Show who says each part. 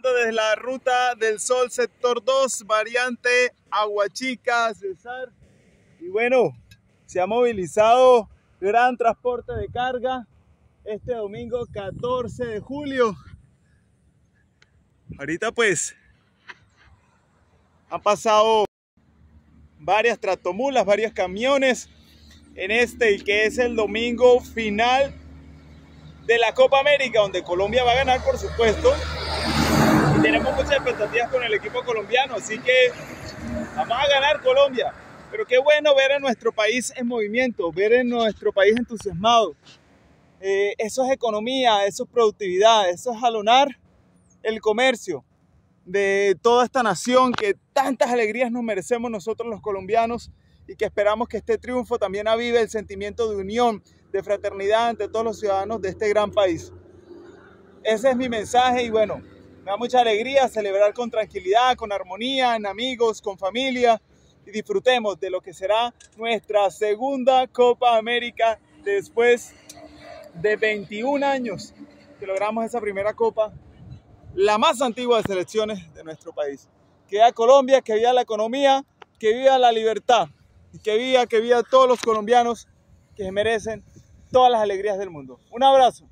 Speaker 1: Desde la ruta del Sol, sector 2, variante Aguachica, Cesar. Y bueno, se ha movilizado gran transporte de carga este domingo 14 de julio. Ahorita pues han pasado varias tractomulas, varios camiones en este que es el domingo final de la Copa América, donde Colombia va a ganar, por supuesto. Expectativas con el equipo colombiano, así que vamos a ganar Colombia. Pero qué bueno ver a nuestro país en movimiento, ver a nuestro país entusiasmado. Eh, eso es economía, eso es productividad, eso es jalonar el comercio de toda esta nación que tantas alegrías nos merecemos nosotros los colombianos y que esperamos que este triunfo también avive el sentimiento de unión, de fraternidad entre todos los ciudadanos de este gran país. Ese es mi mensaje y bueno, me da mucha alegría celebrar con tranquilidad, con armonía, en amigos, con familia y disfrutemos de lo que será nuestra segunda Copa América después de 21 años que logramos esa primera Copa, la más antigua de selecciones de nuestro país. Que viva Colombia, que viva la economía, que viva la libertad y que viva, que viva todos los colombianos que merecen todas las alegrías del mundo. Un abrazo.